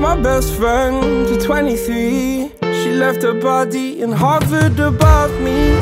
my best friend to 23 She left her body in Harvard above me.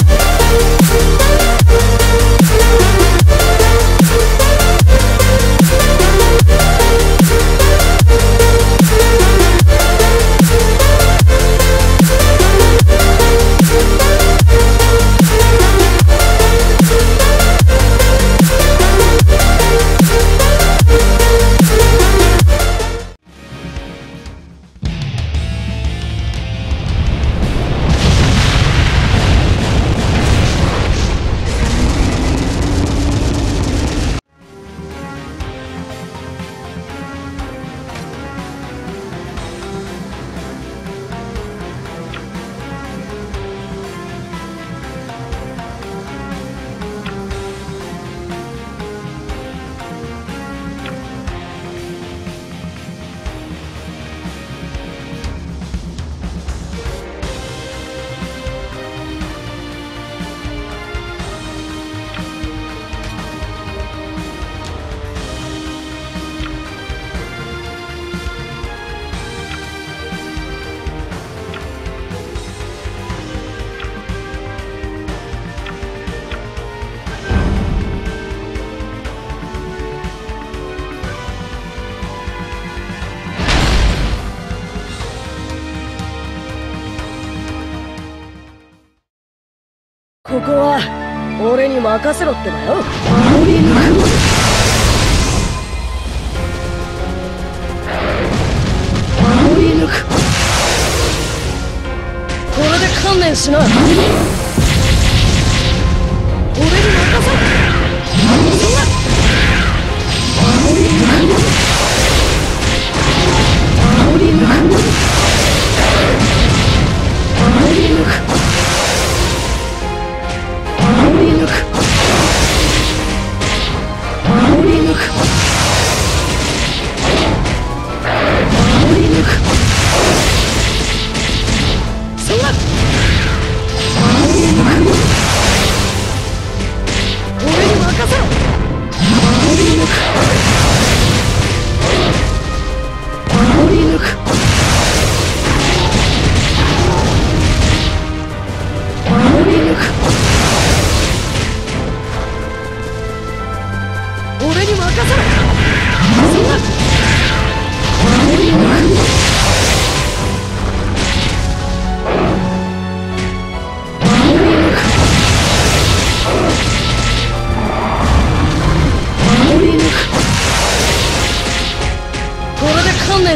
こは俺に任せろってばよ。俺に雲守り抜く。これで観念しな。俺に任せろ。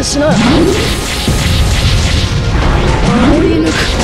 援しな。守り抜く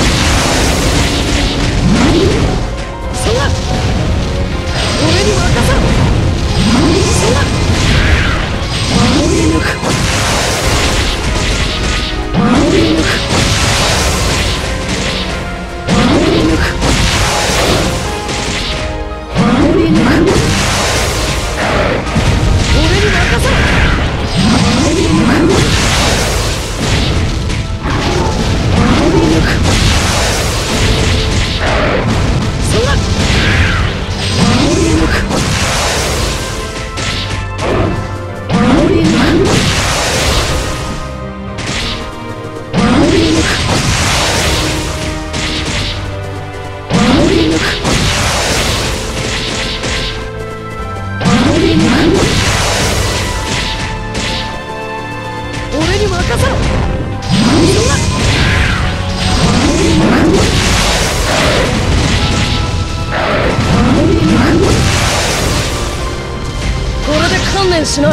しな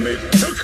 me.